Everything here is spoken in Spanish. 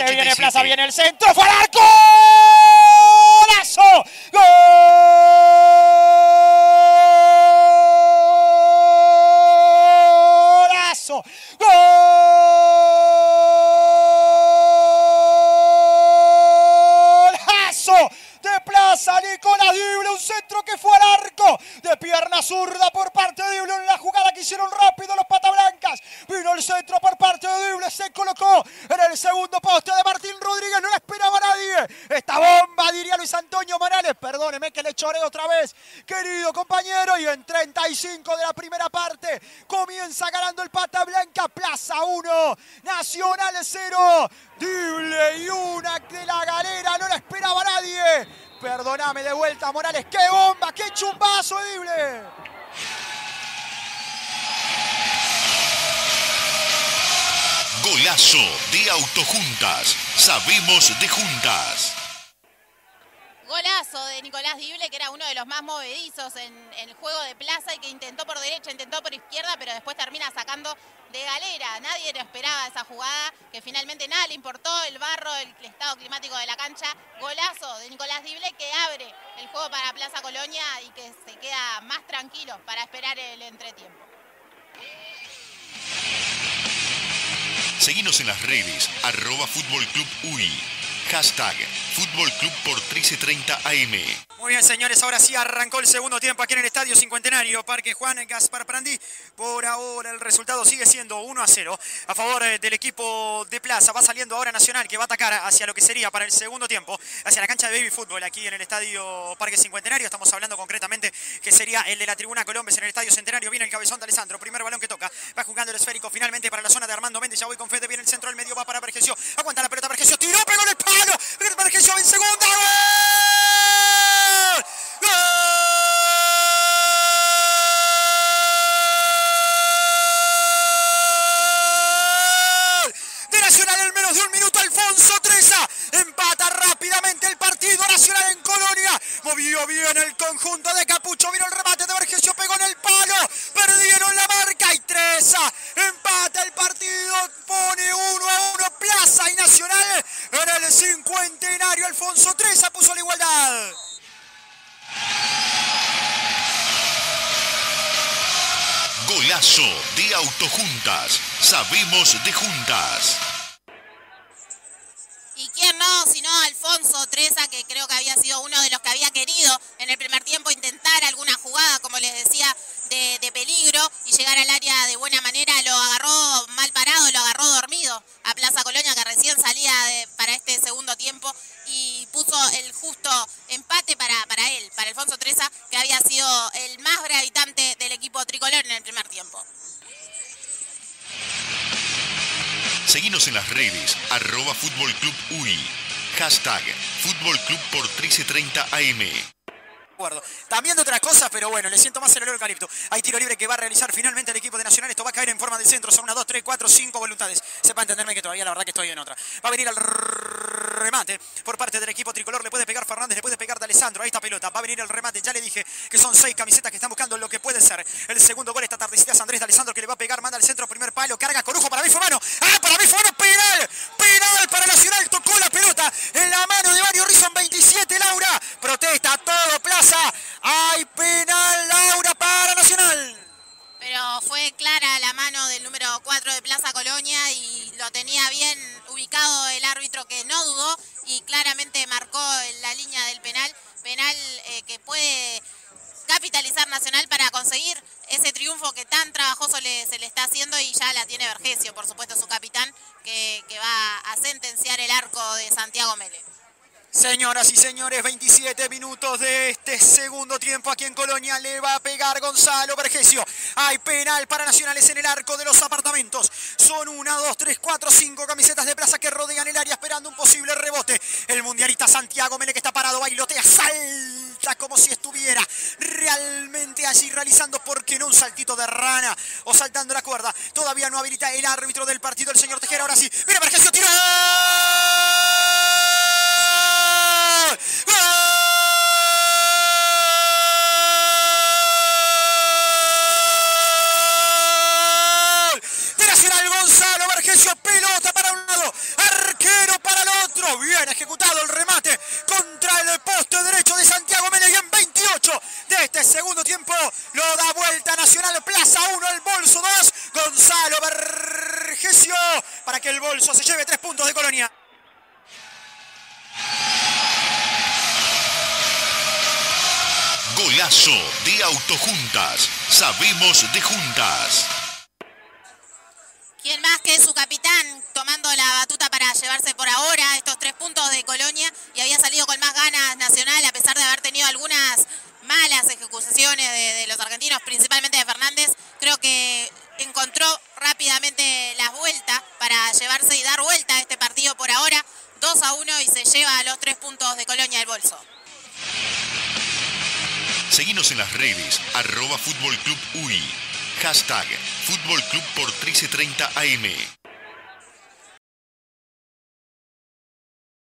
Se viene Plaza, viene el centro. ¡Fue al arco! ¡Golazo! ¡Golazo! ¡Golazo! De Plaza, Nicolás Dible, un centro que fue al arco. De pierna zurda por parte de Dible en la jugada que hicieron rápido los patablancas. Vino el centro por parte de Dible, se colocó en el segundo poste de Martín Rodríguez. No la esperaba nadie. Esta bomba, diría Luis Antonio Morales. Perdóneme que le choré otra vez, querido compañero. Y en 35 de la primera parte comienza ganando el pata blanca. Plaza 1, Nacional 0. Dible y una de la galera. No la esperaba nadie. Perdóname de vuelta, Morales. ¡Qué bomba! ¡Qué chumbazo, Dible! Golazo de Autojuntas. Sabemos de juntas. Golazo de Nicolás Dible, que era uno de los más movedizos en, el juego de plaza y que intentó por derecha, intentó por izquierda, pero después termina sacando de galera. Nadie le esperaba esa jugada, que finalmente nada le importó el barro, el, estado climático de la cancha. Golazo de Nicolás Dible que abre el juego para Plaza Colonia y que se queda más tranquilo para esperar el entretiempo. Seguinos en las redes, arroba. Hashtag Fútbol Club por 1330 AM. Muy bien, señores, ahora sí arrancó el segundo tiempo aquí en el Estadio Cincuentenario, Parque Juan Gaspar Prandí. Por ahora el resultado sigue siendo 1 a 0 a favor eh, del equipo de Plaza. Va saliendo ahora Nacional que va a atacar hacia lo que sería para el segundo tiempo, hacia la cancha de baby fútbol aquí en el Estadio Parque Cincuentenario. Estamos hablando concretamente que sería el de la Tribuna Colombes en el Estadio Centenario. Viene el cabezón de Alessandro, primer balón que toca. Va jugando el esférico finalmente para la zona de Armando Méndez. Ya voy con Fede, viene el centro al medio, va para Vergesio. Aguanta la pelota Vergesio, tiró, pegó en el palo. Vergesio en segunda. ¡Gol! De Nacional en menos de un minuto, Alfonso Treza empata rápidamente el partido Nacional en Colonia. Movió bien el conjunto de en el cincuentenario. Alfonso Treza puso la igualdad. Golazo de Autojuntas. Sabemos de juntas. Y quién no, sino Alfonso Treza, que creo que había sido uno de los que había querido en el primer tiempo intentar alguna jugada, como les decía, de, de peligro y llegar al área de buena manera. Lo agarró mal parado, lo agarró dormido a Plaza Colonia, que recién salía de- para este segundo tiempo y puso el justo empate para, para él, para Alfonso Treza, que había sido el más gravitante del equipo tricolor en el primer tiempo. Seguinos en las redes, arroba Fútbol Club UI. Hashtag Fútbol Club por 1330 AM. También de otras cosas, pero bueno, le siento más el olor eucalipto. Hay tiro libre que va a realizar finalmente el equipo de Nacional. Esto va a caer en forma del centro. Son una, dos, tres, cuatro, cinco voluntades. Sepa entenderme que todavía la verdad que estoy en otra. Va a venir el remate por parte del equipo tricolor. Le puede pegar Fernández, le puede pegar de Alessandro. Ahí está pelota. Va a venir el remate. Ya le dije que son seis camisetas que están buscando lo que puede ser. El segundo gol esta tardecita es Andrés de Alessandro que le va a pegar. Manda al centro, primer palo. Carga Corujo. Para fue mano. ¡Ah, para fue mano! ¡Penal! ¡Penal para Nacional! Tocó la pelota lo tenía bien ubicado el árbitro que no dudó y claramente marcó la línea del penal. Penal eh, que puede capitalizar Nacional para conseguir ese triunfo que tan trabajoso se le está haciendo y ya la tiene Vergesio, por supuesto, su capitán, que, que va a sentenciar el arco de Santiago Mele. Señoras y señores, 27 minutos de este segundo tiempo aquí en Colonia. Le va a pegar Gonzalo Vergesio. Hay penal para Nacionales en el arco de los apartamentos. Son una, dos, tres, cuatro, cinco camisetas de plaza que rodean el área esperando un posible rebote. El mundialista Santiago Mele que está parado, bailotea, salta como si estuviera realmente allí realizando, porque no un saltito de rana o saltando la cuerda. Todavía no habilita el árbitro del partido, el señor Tejera. Ahora sí, mira Vergesio, tiró. Tiempo lo da vuelta Nacional Plaza 1, el bolso 2, Gonzalo Vergesio para que el bolso se lleve tres puntos de Colonia. Golazo de Autojuntas. Sabemos de juntas. ¿Quién más que su capitán tomando la batuta para llevarse por ahora estos tres puntos de Colonia y había salido con más ganas Nacional a pesar de haber tenido algunas malas ejecuciones de, de los argentinos, principalmente de Fernández? Creo que encontró rápidamente la vuelta para llevarse y dar vuelta a este partido por ahora. 2 a 1 y se lleva los tres puntos de Colonia al bolso. Seguinos en las redes, arroba Fútbol Club UI. Hashtag Fútbol Club por 1330 AM.